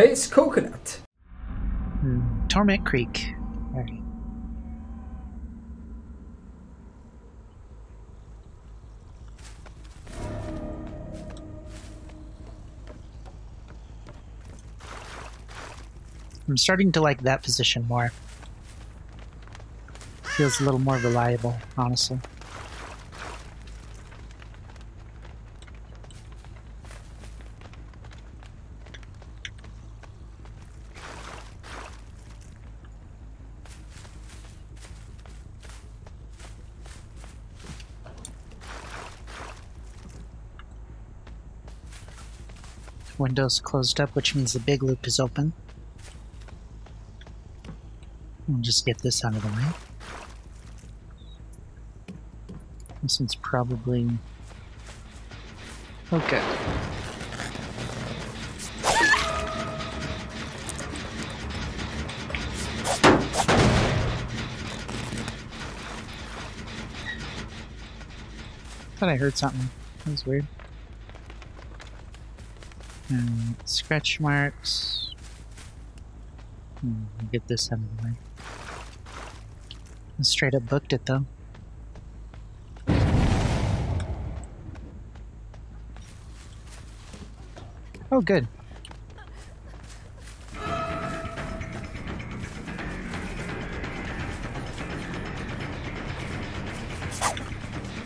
Space Coconut. Hmm, Torment Creek. I'm starting to like that position more. Feels a little more reliable, honestly. Windows closed up, which means the big loop is open. We'll just get this out of the way. This one's probably... Oh, okay. Thought I heard something. That was weird. And scratch marks. Hmm, get this out of the way. I straight up booked it though. Oh, good.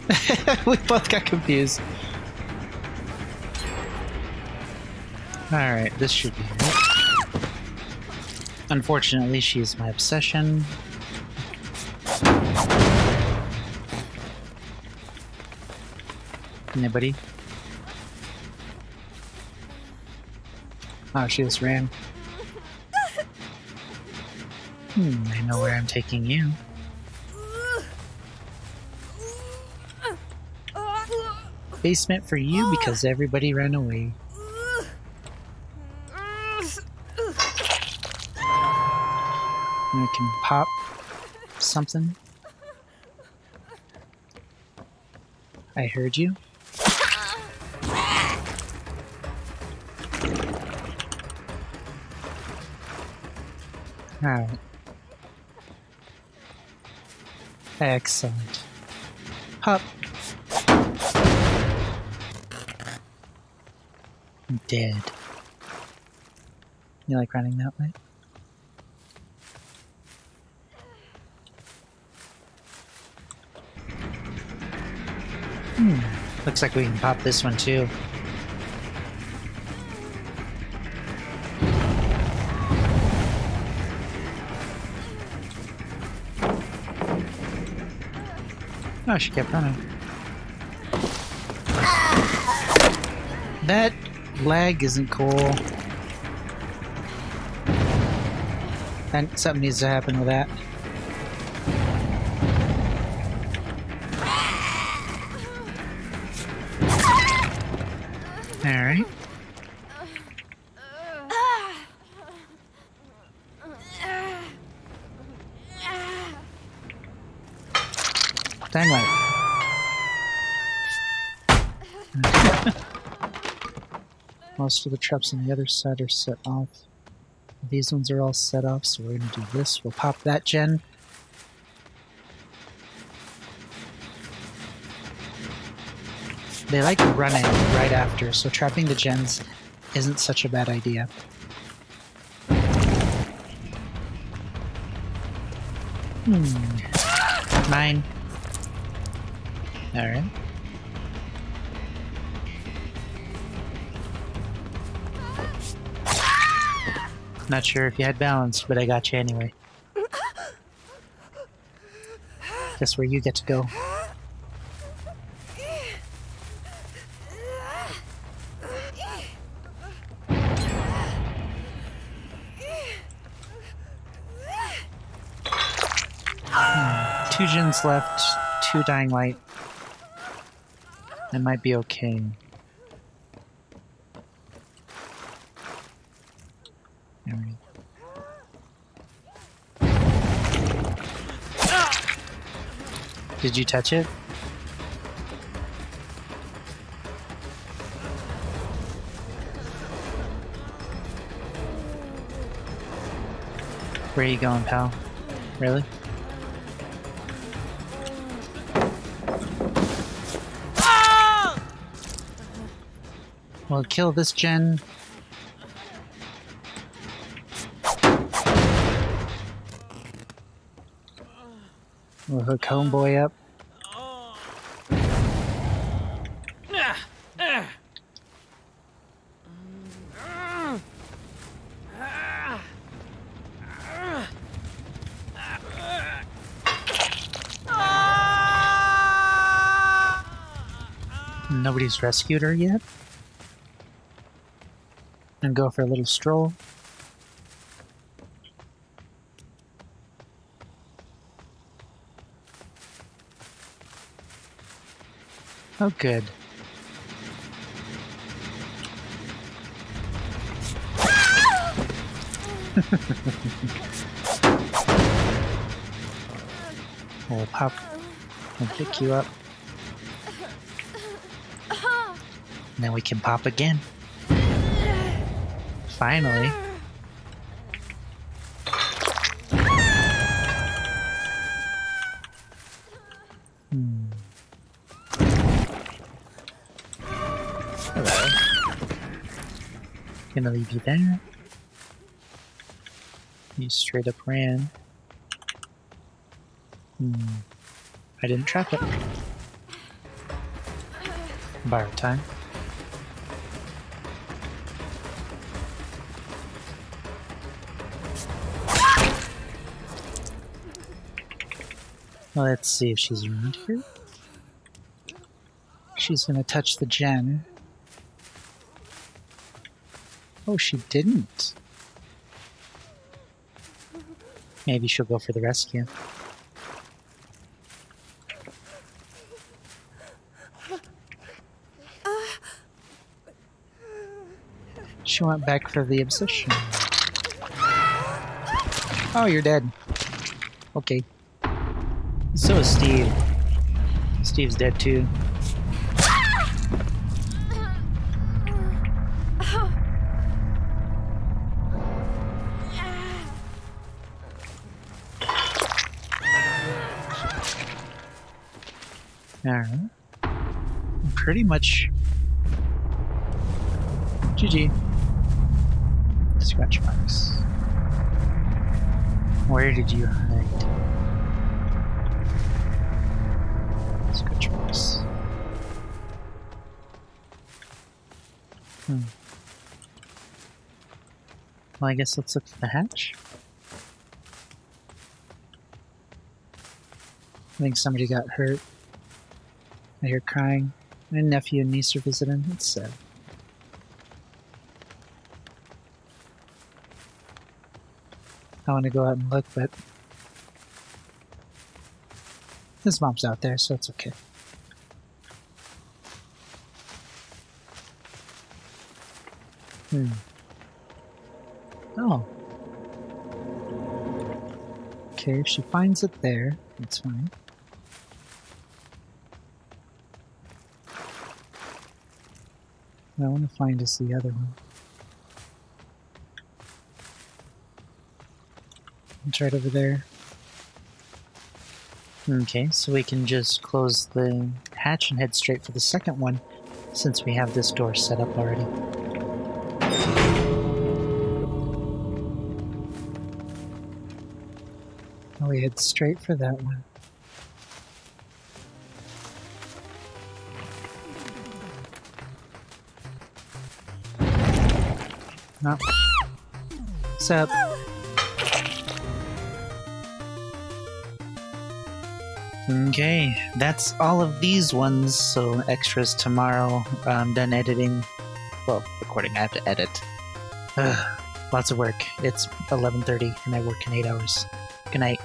we both got confused. Alright, this should be it. Unfortunately, she's my obsession. Anybody? Oh, she just ran. Hmm, I know where I'm taking you. Basement for you because everybody ran away. And I can pop something. I heard you. Alright. Excellent. Hop. Dead. You like running that way? Hmm. Looks like we can pop this one too. Oh, she kept running. That lag isn't cool. And something needs to happen with that. Alright. Dynamite. Most of the traps on the other side are set off. These ones are all set off, so we're gonna do this. We'll pop that gen. They like running right after, so trapping the gens isn't such a bad idea. Hmm. Mine. Alright. Not sure if you had balance, but I got you anyway. Guess where you get to go. Two gens left, two dying light. That might be okay. Did you touch it? Where are you going, pal? Really? Well, kill this gen. We'll hook homeboy up. Nobody's rescued her yet? And go for a little stroll. Oh, good. we'll pop and pick you up. And then we can pop again. Finally. Hmm. Hello. Gonna leave you there. You straight up ran. Hmm. I didn't trap it. Borrowed Time. Let's see if she's around here. She's gonna touch the gen. Oh, she didn't. Maybe she'll go for the rescue. She went back for the obsession. Oh, you're dead. Okay. So is Steve. Steve's dead too. Alright. Pretty much. GG. Scratch marks. Where did you hide? Well, I guess let's look for the hatch. I think somebody got hurt. I hear crying. My nephew and niece are visiting. It's sad. I want to go out and look, but his mom's out there, so it's okay. Hmm. Oh. Okay, if she finds it there, that's fine. I want to find us the other one. It's right over there. Okay, so we can just close the hatch and head straight for the second one, since we have this door set up already. We head straight for that one. No. What's up? Okay, that's all of these ones, so extras tomorrow. Um, I'm done editing. Well, recording, I have to edit. Ugh, lots of work. It's 11.30 and I work in 8 hours. Good night.